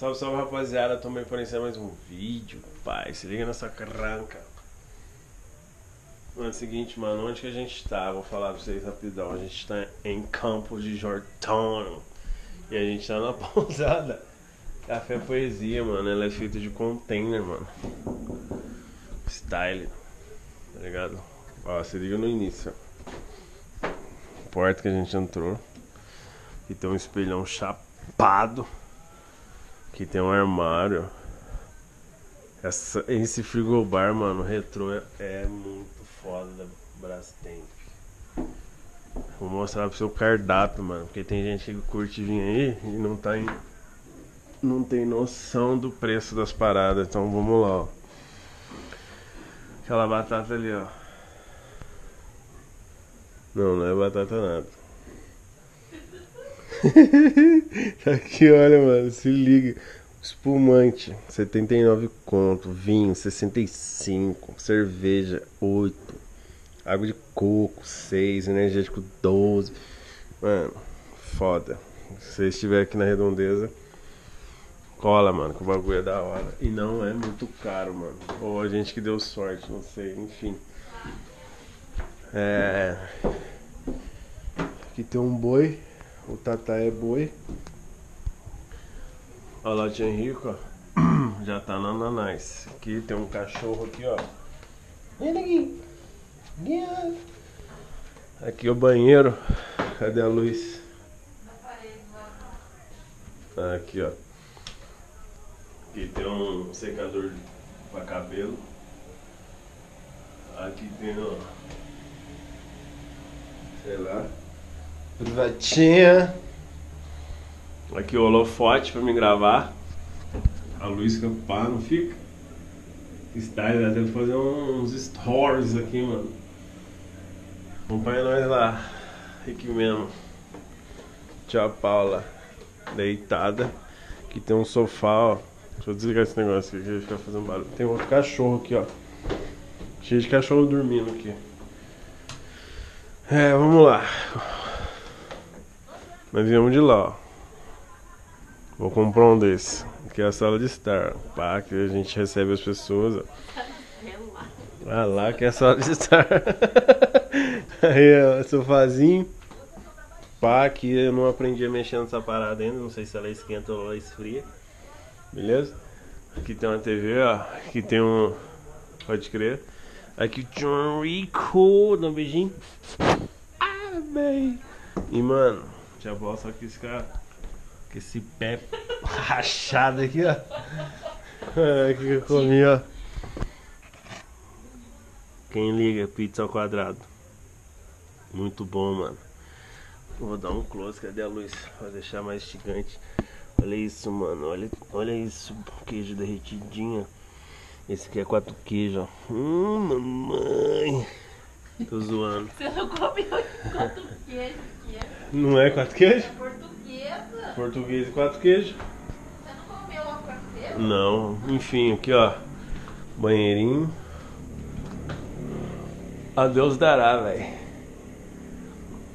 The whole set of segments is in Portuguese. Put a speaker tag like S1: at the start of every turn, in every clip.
S1: Salve, salve rapaziada, tomei por iniciar mais um vídeo, pai. Se liga nessa cranca. Mano, é o seguinte, mano, onde que a gente tá? Vou falar pra vocês rapidão. A gente tá em Campos de Jordão. E a gente tá na pousada. Café Poesia, mano. Ela é feita de container, mano. Style. Tá ligado? Ó, se liga no início. Porta que a gente entrou. Aqui tem um espelhão chapado. Aqui tem um armário. Essa, esse frigobar, mano, retrô é, é muito foda da Brastemp. Vou mostrar pro seu cardápio, mano. Porque tem gente que curte vir aí e não tá em, não tem noção do preço das paradas. Então vamos lá, ó. Aquela batata ali, ó. Não, não é batata nada. Aqui, olha, mano, se liga. Espumante, 79 conto. Vinho, 65. Cerveja, 8. Água de coco, 6. Energético, 12. Mano, foda. Se você estiver aqui na redondeza, cola, mano, que o bagulho é da hora. E não é muito caro, mano. Ou a gente que deu sorte, não sei, enfim. É. Aqui tem um boi. O Tata é boi. Olha lá o Tia Henrique, ó. Já tá na nanás. Aqui tem um cachorro aqui, ó. aqui. Aqui o banheiro. Cadê a luz? Aqui, ó. Aqui tem um secador para cabelo. Aqui tem, ó. Sei lá. Privatinha. Aqui o holofote pra me gravar. A luz fica pá, não fica? Style, tempo fazer uns stories aqui, mano. Acompanha nós lá. Aqui mesmo. Tia Paula. Deitada. Aqui tem um sofá, ó. Deixa eu desligar esse negócio aqui que ele fica fazendo barulho. Tem outro cachorro aqui, ó. Cheio de cachorro dormindo aqui. É, vamos lá. Nós viemos de lá, ó. Vou comprar um desse. Aqui é a sala de estar. Pá, que a gente recebe as pessoas. Ó. Ah lá que é a sala de estar. Aí, ó, sofazinho. Pá, que eu não aprendi a mexer nessa parada ainda. Não sei se ela esquenta ou ela esfria. Beleza? Aqui tem uma TV, ó. Aqui tem um. Pode crer. Aqui o John Rico. Dá um beijinho. Ah, bem. E, mano. Tia Bola só que esse cara. Com esse pé rachado aqui, ó. É, que eu comi, ó. Quem liga pizza ao quadrado? Muito bom, mano. Vou dar um close, cadê a luz? Pra deixar mais gigante. Olha isso, mano. Olha, olha isso. Queijo derretidinho. Esse aqui é quatro queijos, ó. Hum, mamãe. Tô zoando.
S2: Você não comeu quatro queijos, que é
S1: Não é quatro queijos?
S2: portuguesa.
S1: Português e quatro queijos.
S2: Você não comeu logo quatro queijos?
S1: Não, enfim, aqui ó. Banheirinho. A Deus dará, velho.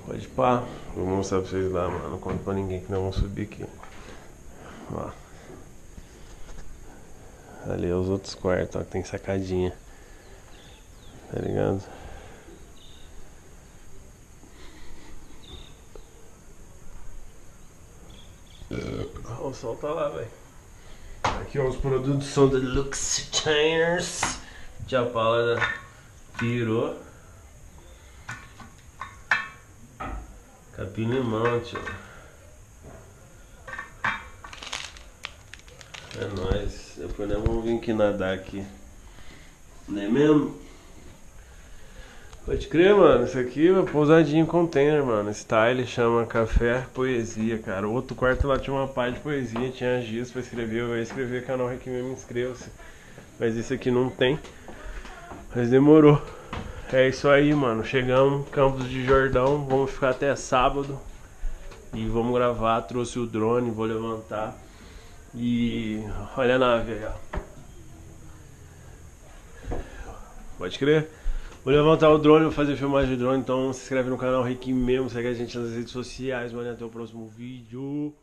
S1: Pode pá. Vou mostrar pra vocês lá, mano. Não conto pra ninguém que não vão subir aqui. Ó. Ali é os outros quartos, ó, que tem sacadinha. Tá ligado? O sol tá lá, velho. Aqui ó, os produtos são da Lux Chainers. Tia Paula tirou. Capim limão, tio. É nóis. Depois nós vamos vir aqui nadar aqui. Não é mesmo? Pode crer, mano. Isso aqui é pousadinho em container, mano. Style chama Café Poesia, cara. O outro quarto lá tinha uma pá de poesia, tinha giz pra escrever. Eu ia escrever canal aqui mesmo, inscreva-se. Mas isso aqui não tem. Mas demorou. É isso aí, mano. Chegamos, Campos de Jordão. Vamos ficar até sábado. E vamos gravar. Trouxe o drone, vou levantar. E olha a nave aí, ó. Pode crer? Vou levantar o drone, vou fazer filmagem de drone, então se inscreve no canal Rick mesmo, segue a gente nas redes sociais, mano. Até o próximo vídeo.